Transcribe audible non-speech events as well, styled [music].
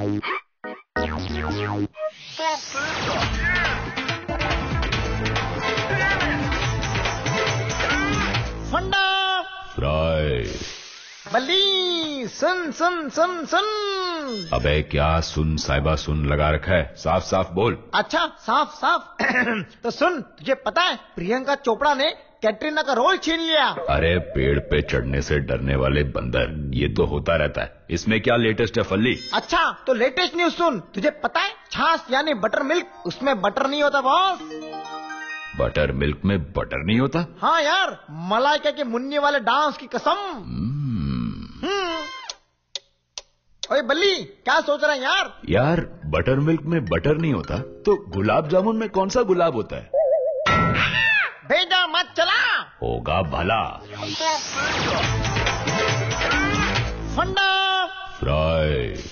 फंडा। फ्राई बल्ली सुन सुन सुन सुन। अबे क्या सुन साहिबा सुन लगा रखा है? साफ़ साफ़ बोल। अच्छा साफ़ साफ़ [clears throat] तो सुन तुझे पता है प्रियंका चोपड़ा ने कैटरीना का रोल छीन लिया। अरे पेड़ पे चढ़ने से डरने वाले बंदर ये तो होता रहता है। इसमें क्या लेटेस्ट है फल्ली? अच्छा तो लेटेस्ट न्यूज़ सुन। तुझे पता है छाछ यानी बटर मिल्क उसमें बटर नहीं होता बॉस। बटर मिल्क में बटर नहीं होता? हाँ यार मलाइका के मुन्नी वाले डांस की कसम। हम्म, हम्म। ओए बल्ली क्या सोच रहा है यार? यार बटर मिल्क में बटर नहीं होता तो गुलाब जामुन में कौन सा गुलाब होता है? भेजा मत चला। होगा भला। फंडा। फ्राई।